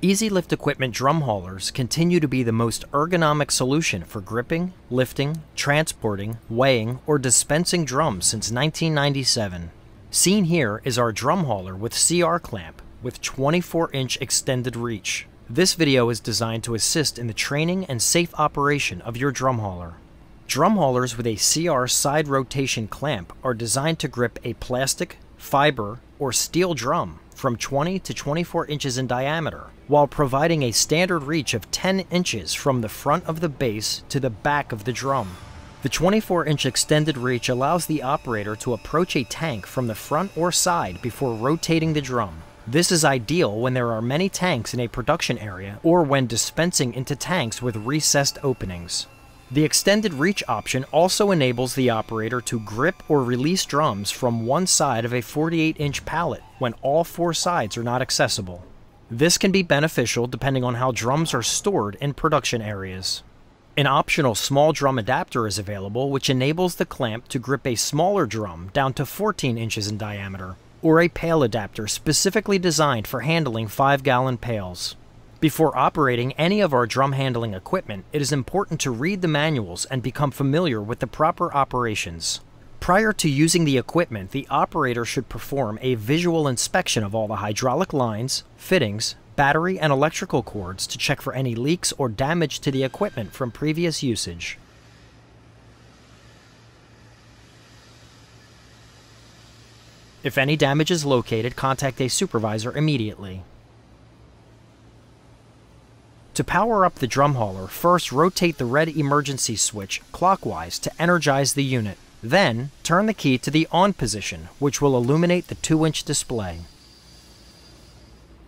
Easy Lift Equipment drum haulers continue to be the most ergonomic solution for gripping, lifting, transporting, weighing, or dispensing drums since 1997. Seen here is our drum hauler with CR clamp with 24 inch extended reach. This video is designed to assist in the training and safe operation of your drum hauler. Drum haulers with a CR side rotation clamp are designed to grip a plastic, fiber, or steel drum from 20 to 24 inches in diameter, while providing a standard reach of 10 inches from the front of the base to the back of the drum. The 24 inch extended reach allows the operator to approach a tank from the front or side before rotating the drum. This is ideal when there are many tanks in a production area or when dispensing into tanks with recessed openings. The extended reach option also enables the operator to grip or release drums from one side of a 48 inch pallet when all four sides are not accessible. This can be beneficial depending on how drums are stored in production areas. An optional small drum adapter is available which enables the clamp to grip a smaller drum down to 14 inches in diameter or a pail adapter specifically designed for handling 5 gallon pails. Before operating any of our drum handling equipment, it is important to read the manuals and become familiar with the proper operations. Prior to using the equipment, the operator should perform a visual inspection of all the hydraulic lines, fittings, battery, and electrical cords to check for any leaks or damage to the equipment from previous usage. If any damage is located, contact a supervisor immediately. To power up the drum hauler, first rotate the red emergency switch clockwise to energize the unit. Then, turn the key to the on position, which will illuminate the 2-inch display.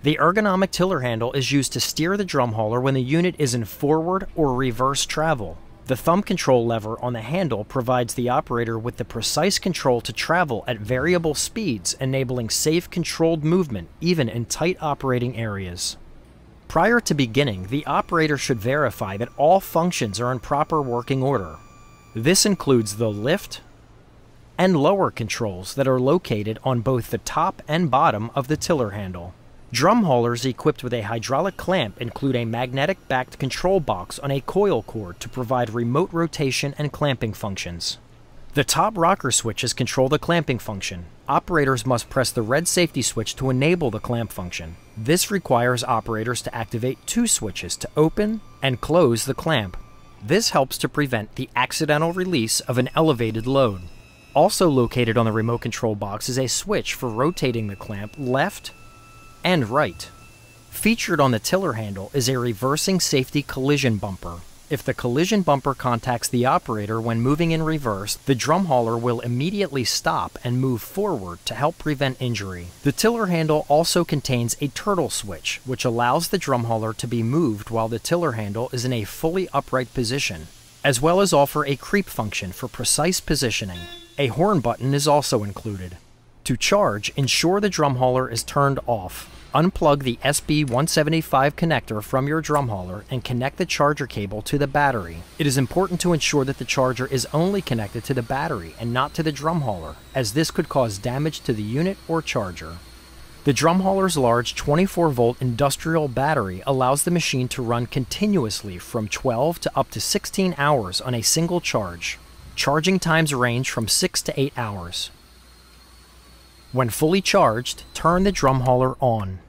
The ergonomic tiller handle is used to steer the drum hauler when the unit is in forward or reverse travel. The thumb control lever on the handle provides the operator with the precise control to travel at variable speeds, enabling safe, controlled movement even in tight operating areas. Prior to beginning, the operator should verify that all functions are in proper working order. This includes the lift and lower controls that are located on both the top and bottom of the tiller handle. Drum haulers equipped with a hydraulic clamp include a magnetic backed control box on a coil cord to provide remote rotation and clamping functions. The top rocker switches control the clamping function. Operators must press the red safety switch to enable the clamp function. This requires operators to activate two switches to open and close the clamp. This helps to prevent the accidental release of an elevated load. Also located on the remote control box is a switch for rotating the clamp left and right. Featured on the tiller handle is a reversing safety collision bumper. If the collision bumper contacts the operator when moving in reverse, the drum hauler will immediately stop and move forward to help prevent injury. The tiller handle also contains a turtle switch, which allows the drum hauler to be moved while the tiller handle is in a fully upright position, as well as offer a creep function for precise positioning. A horn button is also included. To charge, ensure the drum hauler is turned off. Unplug the SB175 connector from your drum hauler and connect the charger cable to the battery. It is important to ensure that the charger is only connected to the battery and not to the drum hauler, as this could cause damage to the unit or charger. The drum hauler's large 24 volt industrial battery allows the machine to run continuously from 12 to up to 16 hours on a single charge. Charging times range from 6 to 8 hours. When fully charged, turn the drum hauler on.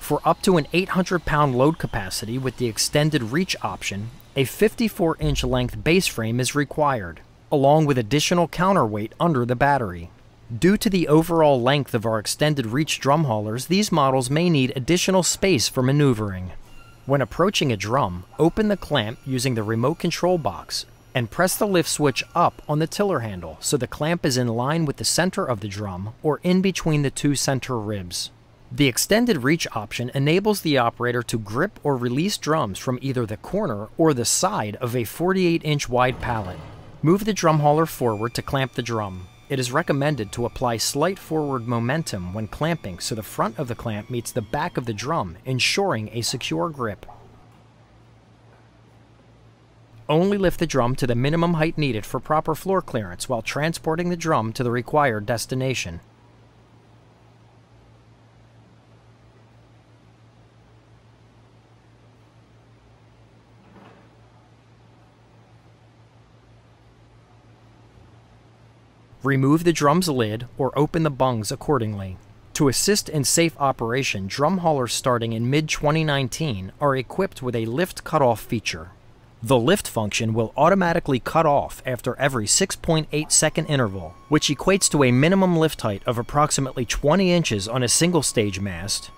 For up to an 800 pound load capacity with the extended reach option, a 54 inch length base frame is required, along with additional counterweight under the battery. Due to the overall length of our extended reach drum haulers, these models may need additional space for maneuvering. When approaching a drum, open the clamp using the remote control box and press the lift switch up on the tiller handle so the clamp is in line with the center of the drum or in between the two center ribs. The extended reach option enables the operator to grip or release drums from either the corner or the side of a 48 inch wide pallet. Move the drum hauler forward to clamp the drum. It is recommended to apply slight forward momentum when clamping so the front of the clamp meets the back of the drum, ensuring a secure grip. Only lift the drum to the minimum height needed for proper floor clearance while transporting the drum to the required destination. Remove the drum's lid or open the bungs accordingly. To assist in safe operation, drum haulers starting in mid 2019 are equipped with a lift cutoff feature. The lift function will automatically cut off after every 6.8 second interval, which equates to a minimum lift height of approximately 20 inches on a single stage mast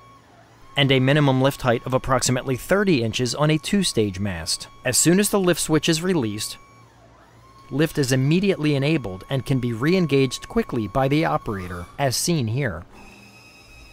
and a minimum lift height of approximately 30 inches on a two stage mast. As soon as the lift switch is released, lift is immediately enabled and can be re engaged quickly by the operator, as seen here.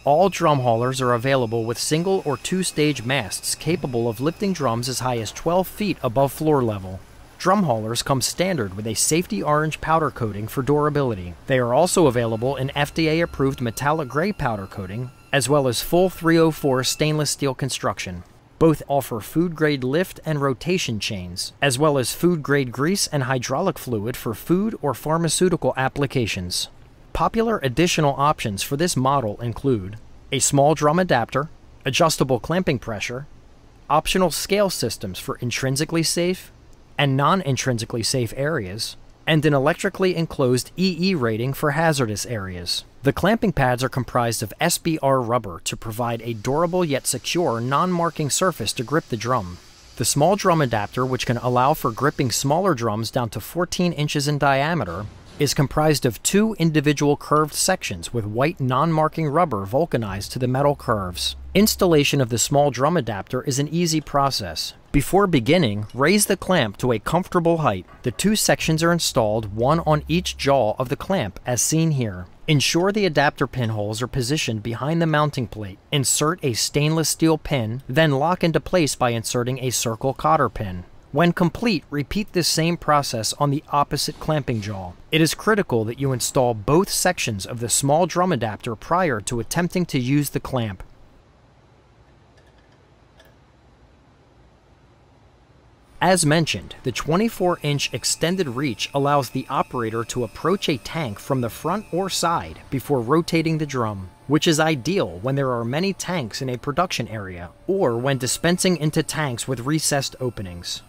All drum haulers are available with single or two stage masts capable of lifting drums as high as 12 feet above floor level. Drum haulers come standard with a safety orange powder coating for durability. They are also available in FDA approved metallic gray powder coating, as well as full 304 stainless steel construction. Both offer food grade lift and rotation chains, as well as food grade grease and hydraulic fluid for food or pharmaceutical applications. Popular additional options for this model include a small drum adapter, adjustable clamping pressure, optional scale systems for intrinsically safe and non intrinsically safe areas, and an electrically enclosed EE rating for hazardous areas. The clamping pads are comprised of SBR rubber to provide a durable yet secure non-marking surface to grip the drum. The small drum adapter, which can allow for gripping smaller drums down to 14 inches in diameter, is comprised of two individual curved sections with white non-marking rubber vulcanized to the metal curves. Installation of the small drum adapter is an easy process. Before beginning, raise the clamp to a comfortable height. The two sections are installed, one on each jaw of the clamp, as seen here. Ensure the adapter pinholes are positioned behind the mounting plate. Insert a stainless steel pin, then lock into place by inserting a circle cotter pin. When complete, repeat this same process on the opposite clamping jaw. It is critical that you install both sections of the small drum adapter prior to attempting to use the clamp. As mentioned, the 24-inch extended reach allows the operator to approach a tank from the front or side before rotating the drum, which is ideal when there are many tanks in a production area or when dispensing into tanks with recessed openings.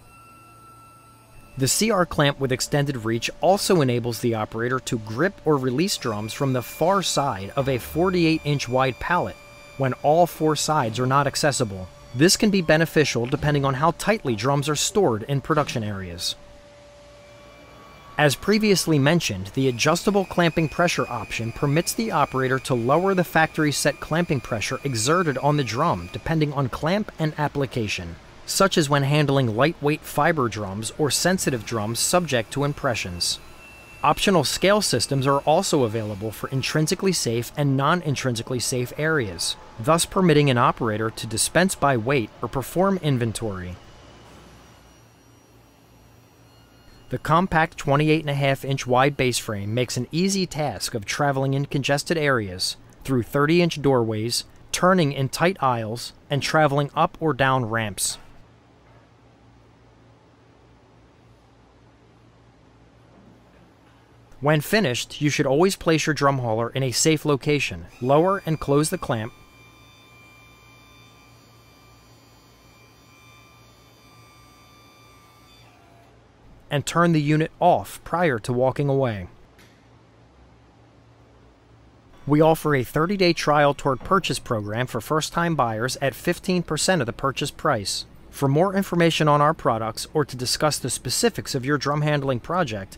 The CR clamp with extended reach also enables the operator to grip or release drums from the far side of a 48 inch wide pallet when all four sides are not accessible. This can be beneficial depending on how tightly drums are stored in production areas. As previously mentioned, the adjustable clamping pressure option permits the operator to lower the factory set clamping pressure exerted on the drum depending on clamp and application such as when handling lightweight fiber drums or sensitive drums subject to impressions. Optional scale systems are also available for intrinsically safe and non intrinsically safe areas, thus permitting an operator to dispense by weight or perform inventory. The compact 28.5 inch wide base frame makes an easy task of traveling in congested areas through 30 inch doorways, turning in tight aisles, and traveling up or down ramps. When finished, you should always place your drum hauler in a safe location. Lower and close the clamp. And turn the unit off prior to walking away. We offer a 30 day trial toward purchase program for first time buyers at 15% of the purchase price. For more information on our products or to discuss the specifics of your drum handling project,